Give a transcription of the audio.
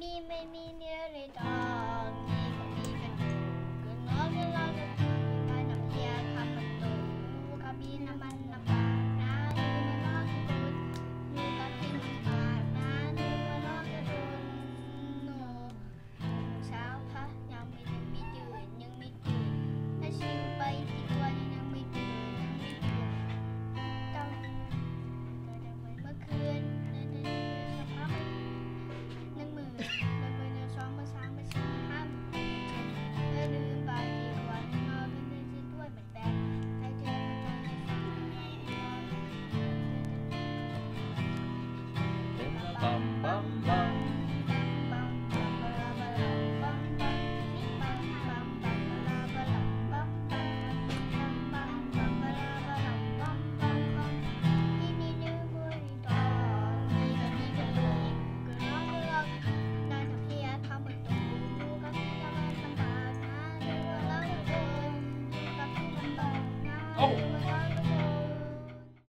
มีไม่มีเนื้อเลยตองมีก็มีกันอยู่ก็น้องเราจะทำไปน้ำเพียทำประตูก็มีน้ำมันน้ำ bum bum bum.